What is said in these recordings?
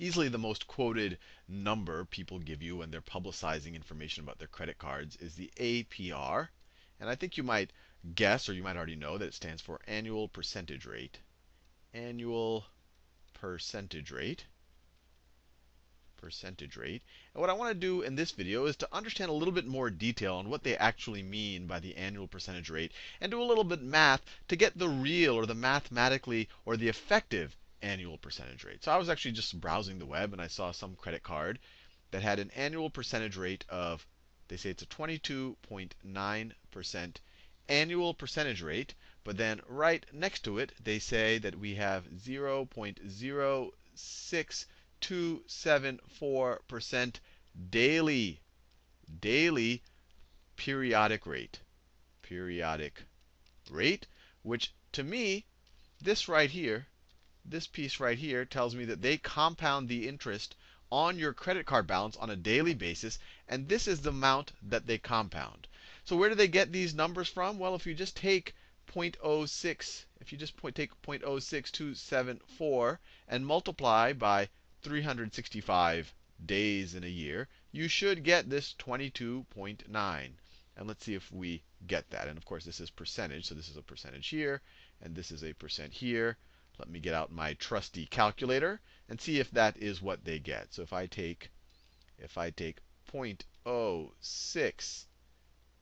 easily the most quoted number people give you when they're publicizing information about their credit cards is the APR. And I think you might guess, or you might already know, that it stands for annual percentage rate. Annual percentage rate percentage rate. And what I want to do in this video is to understand a little bit more detail on what they actually mean by the annual percentage rate and do a little bit math to get the real or the mathematically or the effective annual percentage rate. So I was actually just browsing the web and I saw some credit card that had an annual percentage rate of, they say it's a 22.9% annual percentage rate. But then right next to it, they say that we have 0.06 274% daily, daily periodic rate. Periodic rate, which to me, this right here, this piece right here tells me that they compound the interest on your credit card balance on a daily basis, and this is the amount that they compound. So where do they get these numbers from? Well, if you just take 0.06, if you just take 0.06274 and multiply by 365 days in a year, you should get this 22.9. And let's see if we get that. And of course, this is percentage. So this is a percentage here, and this is a percent here. Let me get out my trusty calculator and see if that is what they get. So if I take if I take 0.06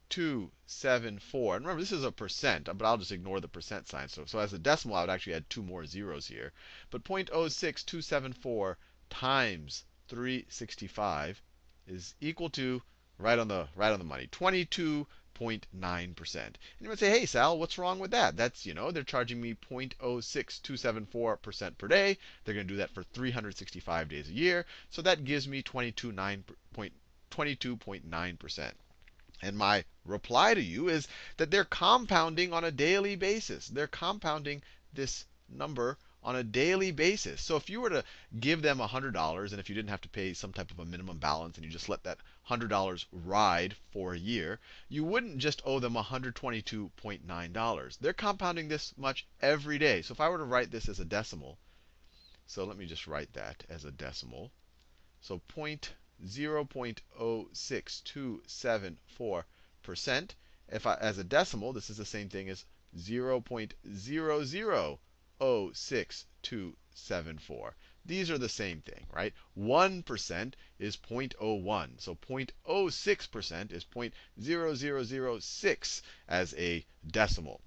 274. And remember, this is a percent, but I'll just ignore the percent sign. So, so as a decimal, I would actually add two more zeros here. But 0.06274 times 365 is equal to right on the right on the money 22.9%. And you might say, "Hey Sal, what's wrong with that? That's, you know, they're charging me 0.06274% per day. They're going to do that for 365 days a year. So that gives me 22.9%. And my reply to you is that they're compounding on a daily basis. They're compounding this number on a daily basis. So if you were to give them $100 and if you didn't have to pay some type of a minimum balance and you just let that $100 ride for a year, you wouldn't just owe them $122.9. They're compounding this much every day. So if I were to write this as a decimal, so let me just write that as a decimal. So 0.06274%. If I, as a decimal, this is the same thing as 0.0006274. These are the same thing, right? 1% is 0.01. So 0.06% is 0.0006 as a decimal.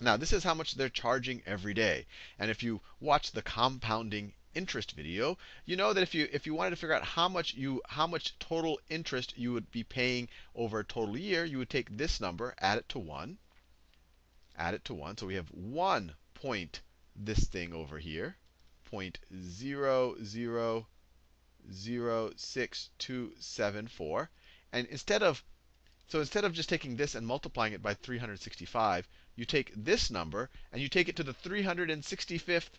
Now, this is how much they're charging every day. And if you watch the compounding interest video, you know that if you if you wanted to figure out how much you how much total interest you would be paying over a total year, you would take this number, add it to 1, add it to 1. So we have 1 point this thing over here, point zero zero zero six two seven four. And instead of so instead of just taking this and multiplying it by 365, you take this number and you take it to the 365th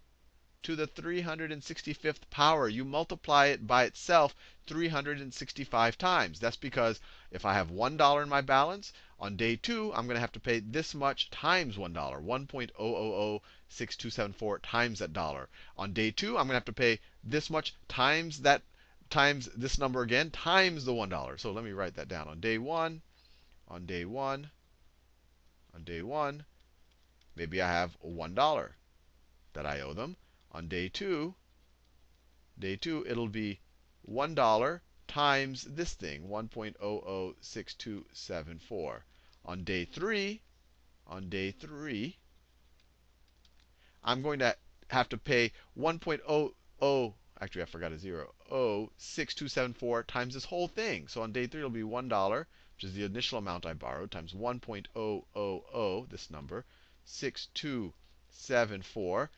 to the 365th power. You multiply it by itself 365 times. That's because if I have $1 in my balance, on day two, I'm going to have to pay this much times $1, 1.0006274 times that dollar. On day two, I'm going to have to pay this much times that times this number again times the $1. So let me write that down. On day one, on day one, on day one, maybe I have $1 that I owe them. On day two, day two, it'll be $1 times this thing, 1.006274. On day three, on day three, I'm going to have to pay 1.00, actually I forgot a zero, 06274 times this whole thing. So on day three it'll be $1, which is the initial amount I borrowed, times 1.000, this number, 6274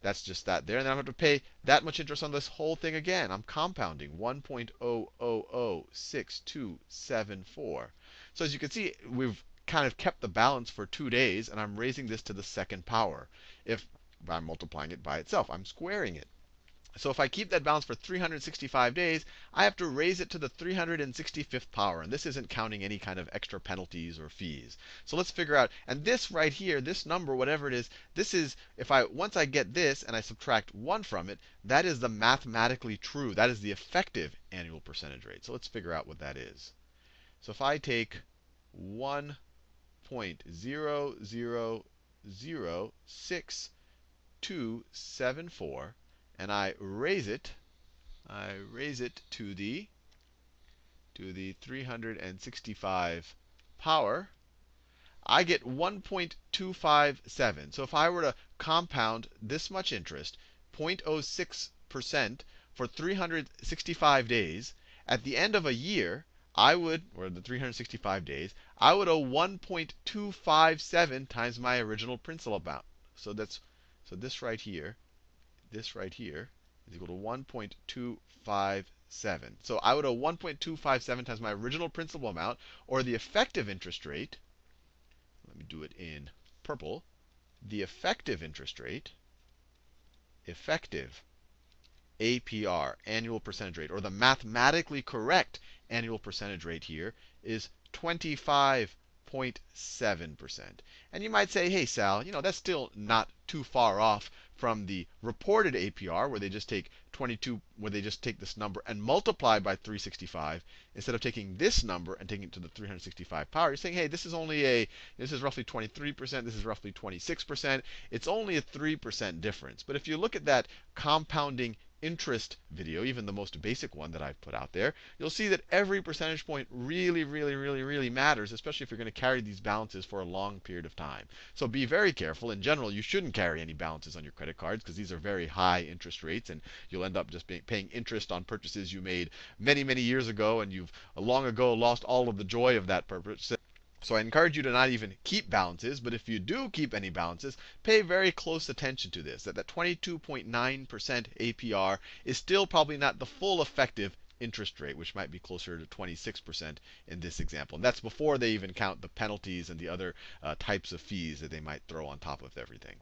that's just that there. And then I'm going to have to pay that much interest on this whole thing again. I'm compounding 1.0006274. So as you can see, we've kind of kept the balance for two days, and I'm raising this to the second power. If I'm multiplying it by itself, I'm squaring it. So if I keep that balance for 365 days, I have to raise it to the 365th power. And this isn't counting any kind of extra penalties or fees. So let's figure out, and this right here, this number, whatever it is, this is, if I, once I get this and I subtract 1 from it, that is the mathematically true, that is the effective annual percentage rate. So let's figure out what that is. So if I take 1.0006274 and I raise it, I raise it to the to the 365 power, I get 1.257. So if I were to compound this much interest, 0.06% for 365 days, at the end of a year, I would, or the 365 days, I would owe 1.257 times my original principal amount. So that's so this right here this right here is equal to 1.257. So I would owe 1.257 times my original principal amount, or the effective interest rate. Let me do it in purple. The effective interest rate, effective APR, annual percentage rate, or the mathematically correct annual percentage rate here is 25.7%. And you might say, hey, Sal, you know, that's still not too far off from the reported APR, where they just take 22, where they just take this number and multiply by 365, instead of taking this number and taking it to the 365 power. You're saying, hey, this is only a, this is roughly 23%, this is roughly 26%. It's only a 3% difference. But if you look at that compounding interest video, even the most basic one that I've put out there, you'll see that every percentage point really, really, really, really matters, especially if you're going to carry these balances for a long period of time. So be very careful. In general, you shouldn't carry any balances on your credit cards because these are very high interest rates, and you'll end up just paying interest on purchases you made many, many years ago, and you've long ago lost all of the joy of that purchase. So I encourage you to not even keep balances, but if you do keep any balances, pay very close attention to this, that that 22.9% APR is still probably not the full effective interest rate, which might be closer to 26% in this example. And that's before they even count the penalties and the other uh, types of fees that they might throw on top of everything.